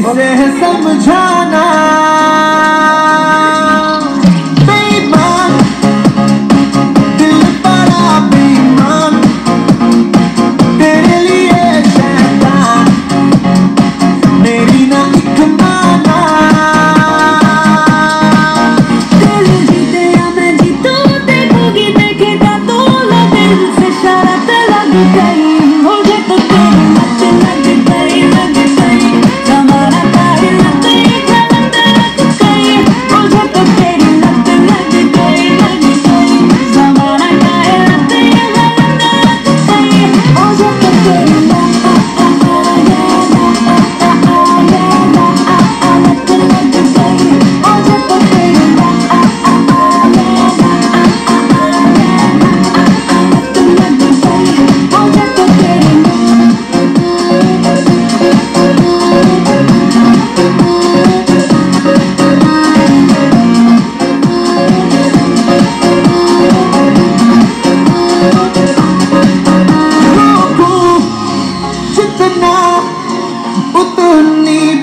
इसे समझाना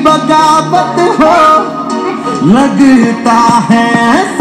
बगावत हो लगता है